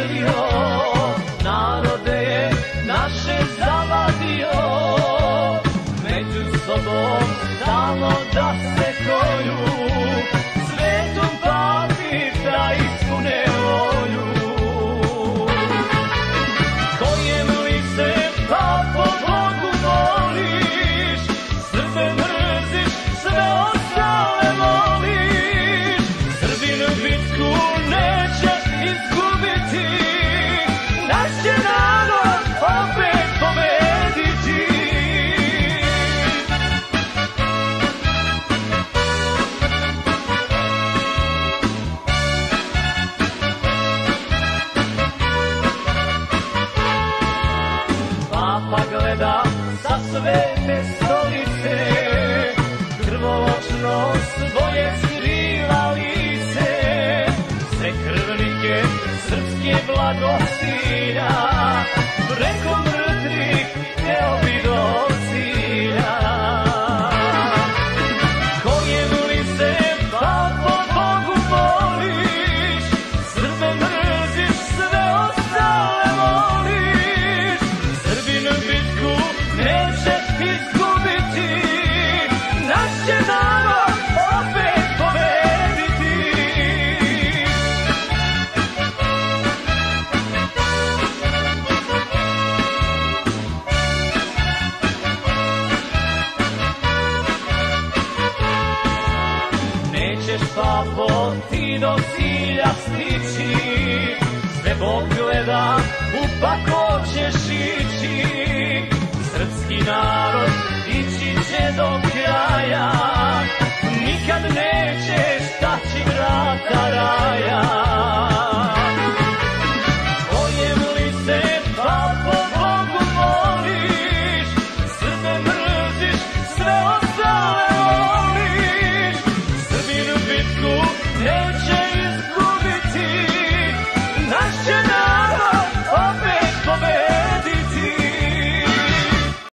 Srbijo, narode naše. svete stolice, krvočno svoje skriva lice, sve krvnike srpske da Šapom ti nosilja stići Sve Bog gleda u pako ćeš ići Srpski narod ići će do